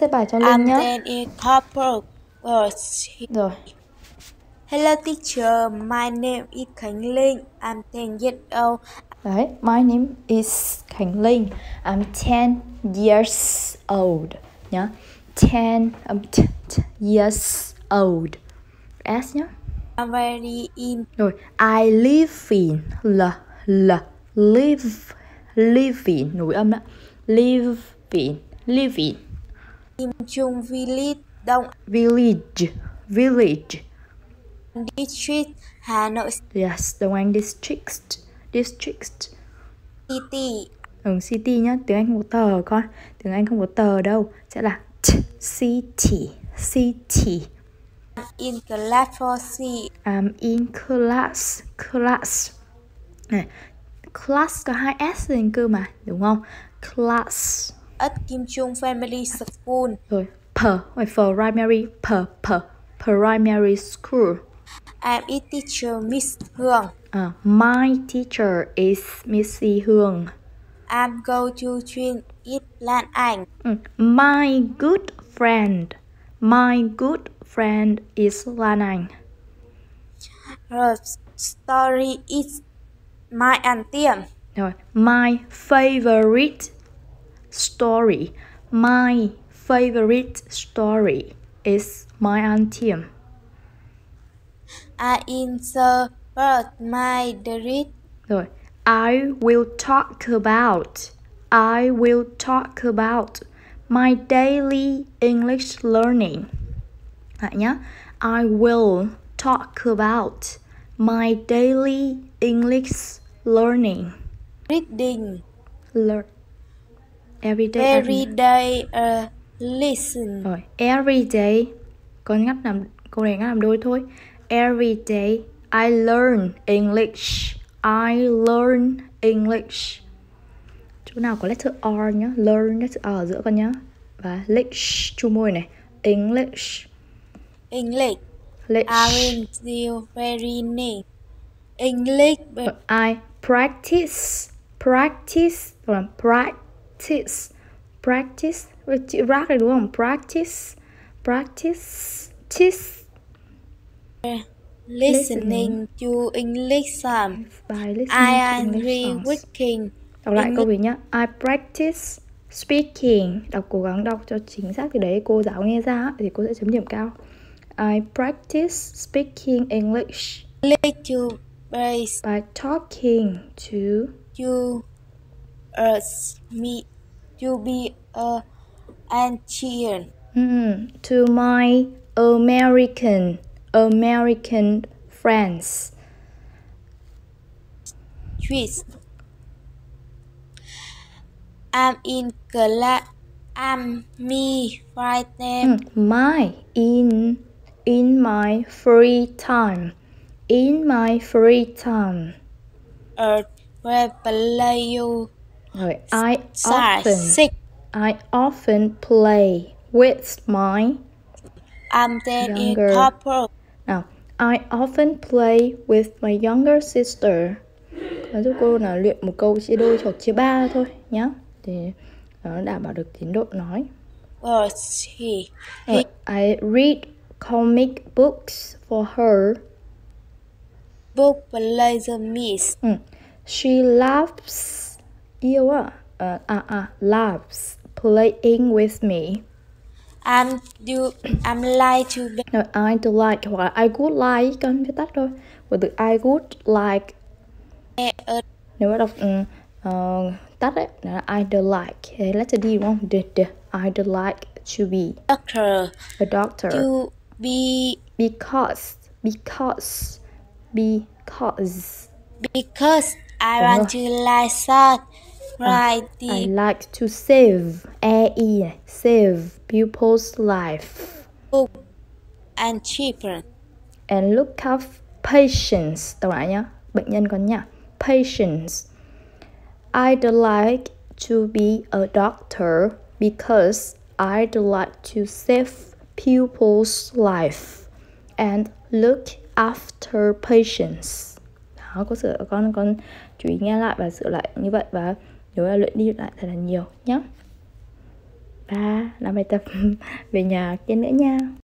Xếp bài cho Linh I'm nhé. 10 in corporal words. Rồi. Hello teacher, my name is Khánh Linh. I'm 10 years old. Đấy, my name is Khánh Linh. I'm 10 years old. Nhá. 10 um, t, t, years old. S nhá. I'm very in Rồi, I live in l l live live in nối âm đó. Live in live in Kim Trung Village, Đông village. Village. District, Hà Nội. Yes, Đông Anh district. District. City. Ừ, city nhá, tiếng Anh không có tờ con. Tiếng Anh không có tờ đâu. Sẽ là t, city. City. I'm in class for C. I'm in class. Class. Này, Class có hai S lên cơ mà Đúng không? Class At Kim Trung Family School. Rồi, per for primary Per, per Primary school I'm a teacher, Miss Hương. à, My teacher is Missy Hương I'm go to train it Lan Anh. Ừ, My good friend My good friend is Lan Anh Her story is my antiem. Rồi, my favorite story. My favorite story is my anthem. I insert my dream. Rồi, I will talk about I will talk about my daily English learning. Lại nhá. I will talk about my daily English learning. reading Learn every day. every day uh, listen Rồi, every day Con ngắt làm câu này ngắt làm đôi thôi. Every day I learn English. I learn English. Chỗ nào có letter R nhá, learn letter R ở giữa con nhá. Và lish chu môi này. English. English Lish. I will very neat English I practice practice còn là practice. Practice. Rồi, chữ rác này đúng không? Practice. Practice tis listening to English listening I songs. reading Đọc lại English- câu này nhá. I practice speaking. Đọc cố gắng đọc cho chính xác thì đấy cô giáo nghe ra thì cô sẽ chấm điểm cao. I practice speaking English. Base by talking to to us me to be a ancient mm, to my American American friends. twist. I'm in class. I'm me right name. Mm, my in in my free time. In my free time. Earth where play you Rồi, I often sick. I often play with my I'm then in Younger. couple. Nào, I often play with my younger sister. Nói giúp cô là luyện một câu chia đôi hoặc chia ba thôi nhá. Thì nó đảm bảo được tiến độ nói. Was he? Rồi, I read comic books for her. Book play the miss. Ừ. She loves yêu uh, à? Uh, ờ, à uh, à loves playing with me. I'm do. I'm like to be. Rồi, I do like hoặc là I would like con viết tắt thôi. Từ I would like nếu mà đọc um, uh, tắt ấy là I do like Thế letter D đúng không? D, D. I do like to be doctor. a doctor To be because because because because I want uh-huh. to like short. Right. I The like to save E E save pupils life. Book and children. and look up patients đọc lại nhá bệnh nhân con nhá. Patients I'd like to be a doctor because I'd like to save pupils life. And look after patients đó có sửa con con chú ý nghe lại và sửa lại như vậy và nhớ là luyện đi luyện lại thật là nhiều nhé và làm bài tập về nhà kia nữa nha.